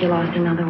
you lost another